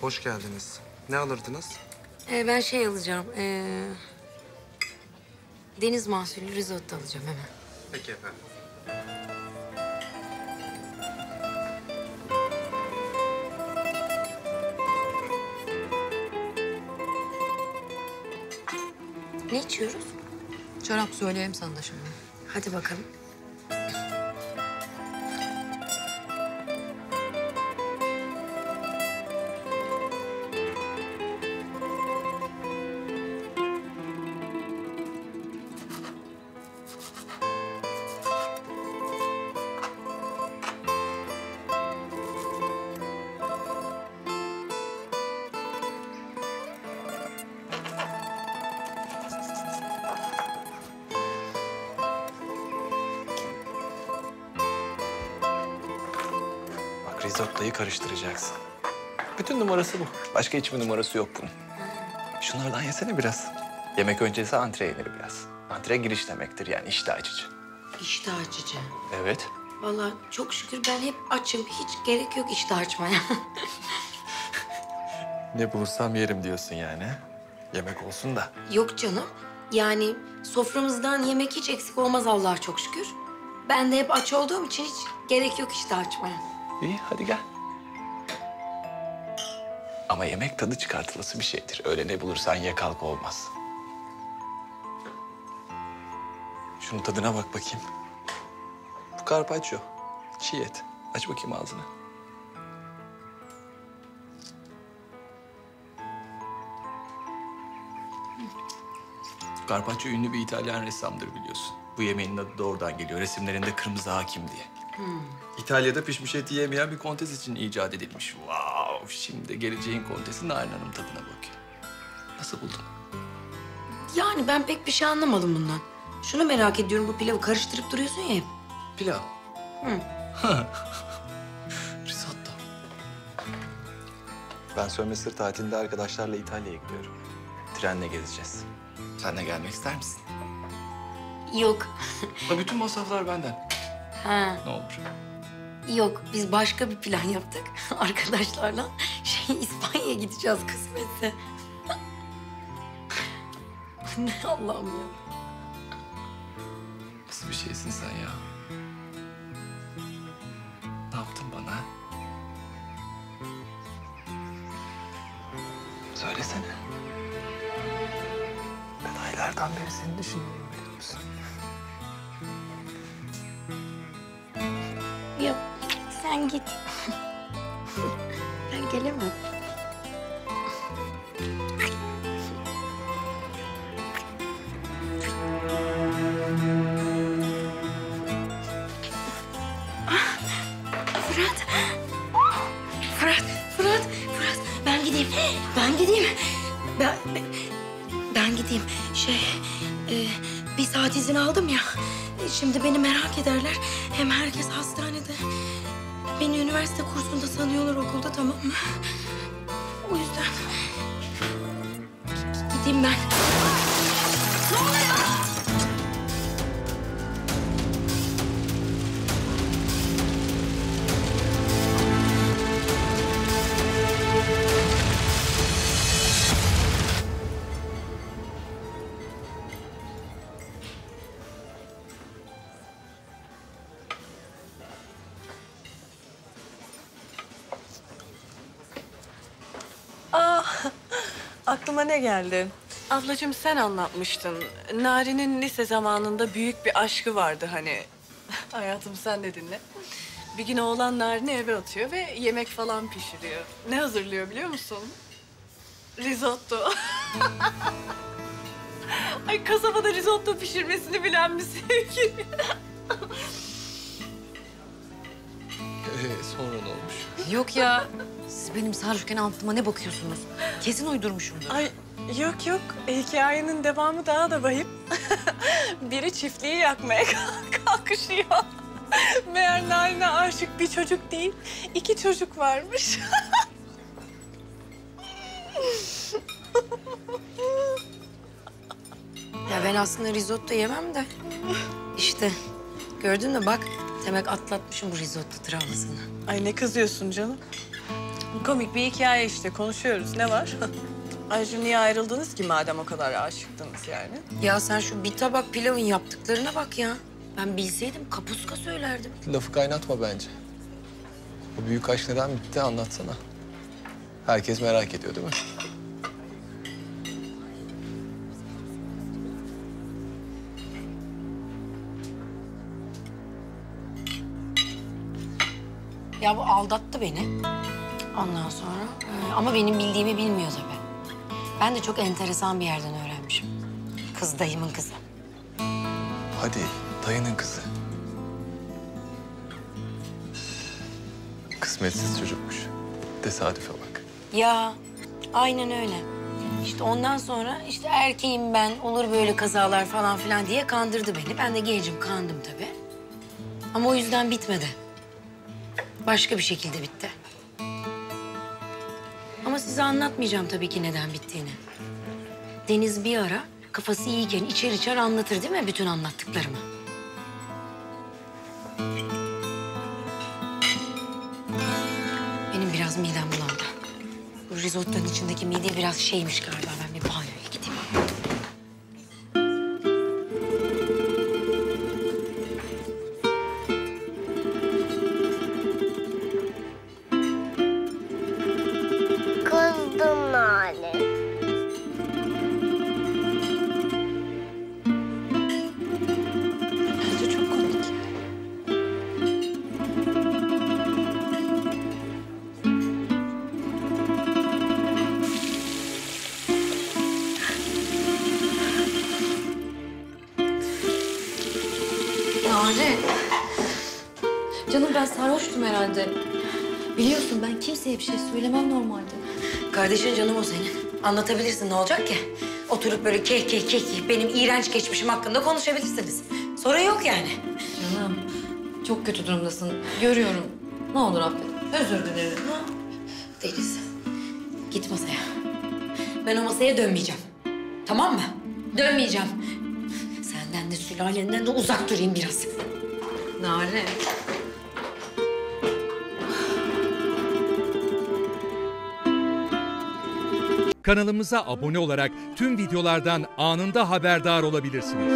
Hoş geldiniz. Ne alırdınız? Ee, ben şey alacağım. ee, deniz mahsulü risotto alacağım hemen. Peki efendim. Ne içiyoruz? Şarap söyleyeyim sana da şimdi. Hadi bakalım. Risottoyu karıştıracaksın. Bütün numarası bu. Başka hiçbir numarası yok bunun. Şunlardan yesene biraz. Yemek öncesi antre yenir biraz. Antre giriş demektir yani iştah açıcı. İştah açıcı. Evet. Vallahi çok şükür ben hep açım. Hiç gerek yok iştah açmaya. Ne bulursam yerim diyorsun yani. Yemek olsun da. yok canım. Yani soframızdan yemek hiç eksik olmaz Allah'a çok şükür. Ben de hep aç olduğum için hiç gerek yok iştah açmaya. İyi hadi gel. Ama yemek tadı çıkartılası bir şeydir. Öyle ne bulursan ye kalk olmaz. Şunun tadına bak bakayım. Bu carpaccio. Çiğ et. Aç bakayım ağzını. Carpaccio ünlü bir İtalyan ressamdır biliyorsun. Bu yemeğin adı da oradan geliyor. Resimlerinde kırmızı hakim diye. İtalya'da pişmiş et yiyemeyen bir kontes için icat edilmiş. Wow! Şimdi geleceğin kontesi Narin Hanım tadına bakıyor. Nasıl buldun? Yani ben pek bir şey anlamadım bundan. Şunu merak ediyorum bu pilavı karıştırıp duruyorsun ya hep. Pilav. Hı. Risotto. Ben sömestr tatilinde arkadaşlarla İtalya'ya gidiyorum. Trenle gezeceğiz. Sen de gelmek ister misin? Yok. Bütün masraflar benden. Ha. Ne olur. Yok, biz başka bir plan yaptık arkadaşlarla. Şey, İspanya'ya gideceğiz kısmetse. ne Allah'ım ya. Nasıl bir şeysin sen ya? Ne yaptın bana? Söylesene. Ben aylardan beri seni düşünüyorum biliyor musun? Sen git. ben gelemem. Fırat. Fırat, Fırat, Fırat. Ben gideyim. Ben gideyim. Ben, ben gideyim. Şey, e, bir saat izin aldım ya. Şimdi beni merak ederler. Hem herkes hastanede. Beni üniversite kursunda sanıyorlar okulda tamam mı? O yüzden gideyim ben. Ne oluyor? Aklıma ne geldi? Ablacığım sen anlatmıştın. Nari'nin lise zamanında büyük bir aşkı vardı hani. Hayatım sen de dinle. Bir gün oğlan Narin'i eve atıyor ve yemek falan pişiriyor. Ne hazırlıyor biliyor musun? Risotto. Ay kasabada risotto pişirmesini bilen bir sevgili. Ee, sonra ne olmuş? Yok ya. Siz benim sarhoşken altıma ne bakıyorsunuz? Kesin uydurmuşumdur. Ay yok yok. Hikayenin devamı daha da vahim. Biri çiftliği yakmaya kalkışıyor. Meğer Narin'e aşık bir çocuk değil, iki çocuk varmış. Ya ben aslında risotto yemem de. İşte gördün mü bak demek atlatmışım bu risotto travmasını. Ay ne kızıyorsun canım? Komik bir hikaye işte konuşuyoruz. Ne var? Ayrıca niye ayrıldınız ki madem o kadar aşıktınız yani? Ya sen şu bir tabak pilavın yaptıklarına bak ya. Ben bilseydim kapuska söylerdim. Lafı kaynatma bence. O büyük aşk neden bitti anlatsana. Herkes merak ediyor değil mi? Ya bu aldattı beni. Ondan sonra e, ama benim bildiğimi bilmiyor tabii. Ben de çok enteresan bir yerden öğrenmişim. Kız dayımın kızı. Hadi dayının kızı. Kısmetsiz çocukmuş. Tesadüfe bak. Ya aynen öyle. İşte ondan sonra işte erkeğim ben olur böyle kazalar falan filan diye kandırdı beni. Ben de gencim kandım tabii. Ama o yüzden bitmedi. Başka bir şekilde bitti. Ama size anlatmayacağım tabii ki neden bittiğini. Deniz bir ara kafası iyiyken içer içer anlatır değil mi bütün anlattıklarımı? Benim biraz midem bulandı. Bu risottonun içindeki midye biraz şeymiş galiba. Ben bir banyoya Nare. Canım ben sarhoştum herhalde. Biliyorsun ben kimseye bir şey söylemem normalde. Kardeşin canım o senin. Anlatabilirsin ne olacak ki? Oturup böyle kek kek kek benim iğrenç geçmişim hakkında konuşabilirsiniz. Sorun yok yani. Canım çok kötü durumdasın. Görüyorum. Ne olur affet. Özür dilerim. Ha? Deniz, git masaya. Ben o masaya dönmeyeceğim. Tamam mı? Dönmeyeceğim. Sülalenden de uzak durayım biraz. Nare. Kanalımıza abone olarak tüm videolardan anında haberdar olabilirsiniz.